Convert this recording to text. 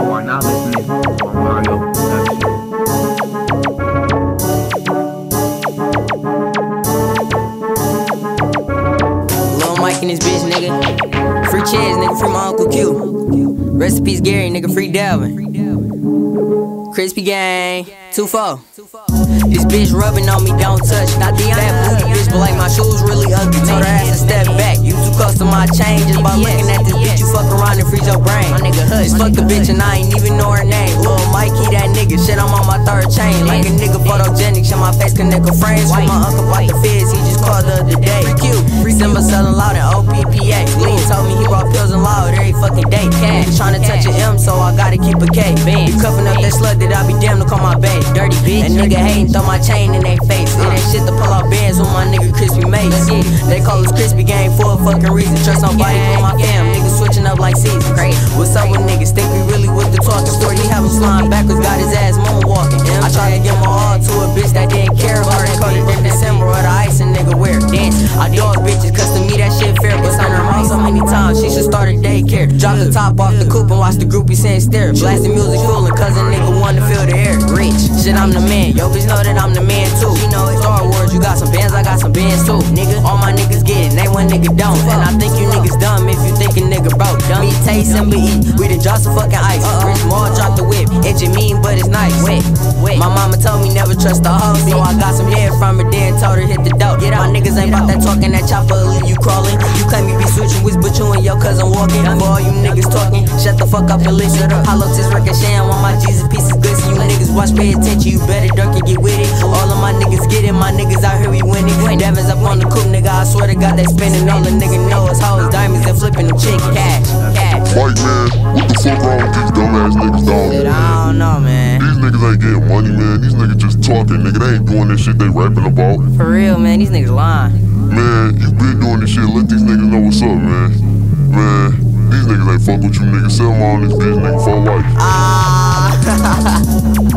You are now listening to Mario production. Mike and his bitch, nigga. Free Chaz, nigga. Free my Uncle Q. Recipes Gary, nigga. Free Delvin. Crispy Gang. 2-4. This bitch rubbing on me, don't touch. Not the fat booty bitch, but like my shoes really ugly. Told her ass to step back. You too close to my chain. Just by looking at this bitch, you fuck freeze your brain. My nigga Hush. Fuck the bitch and I ain't even know her name. Lil Mikey, that nigga. Shit, I'm on my third chain. Like a nigga photogenic. Shit, my face connect with frames. With my uncle bought the fizz, he just called the other day. Q. Simba selling loud in OPPA. Lee told me he brought pills and loud every fucking day. Cash. to touch an M, so I gotta keep a K. You cuffing up that slug that I be damn to call my bae. Dirty bitch. That nigga hating, throw my chain in they face. It ain't shit to pull out bands with my nigga Crispy Mace. They call us Crispy Gang for a fucking reason. Trust nobody but my fam. Niggas switching up like seasons. Great. What's up with niggas? Think we really with the talking? 40 have him sliding backwards, got his ass moon walking. I tried to give my all to a bitch that didn't care. Hard coded in December or the ice and nigga wear dance. I dog bitches, cause to me that shit fair. But sign her mouth so many times, she should start a daycare. Drop the top off the coupe and watch the groupie saying stare. Blasting music fooling, cause a nigga wanna feel the air. Rich, shit, I'm the man. Yo, bitch know that I'm the man too. You know it's Star Wars, you got some bands, I got some bands too. Nigga, all my niggas get it, they one nigga don't. And I think broke. Taste, and we eat. We done dropped some fucking ice. Rich Maul dropped the whip. Engine mean, but it's nice. Mama told me never trust a hoe, so I got some head from her, then told her hit the dope. Get out, my niggas ain't about that talking, that chopper, leave you crawling. You claim you be switching with, but you and your cousin walking. For all you niggas talking, shut the fuck up and listen. Hollow tips ricocheting while my Jesus pieces glisten. You niggas watch, pay attention, you better duck and get with it. All of my niggas get it, my niggas out here we winning. Devins up on the coupe, nigga, I swear to God they spending. All the nigga know is hoes, diamonds, and flipping them chick cash, cash. Mike, man, what the fuck wrong with these dumbass niggas Dude. I don't know, man. These niggas ain't getting money, man. These niggas just talking, nigga. They ain't doing this shit they rapping about. For real, man, these niggas lying. Man, you been doing this shit. Let these niggas know what's up, man. Man, these niggas ain't fuck with you, niggas. Sell them on this bitch, nigga, for life. Ah,